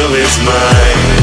girl is mine.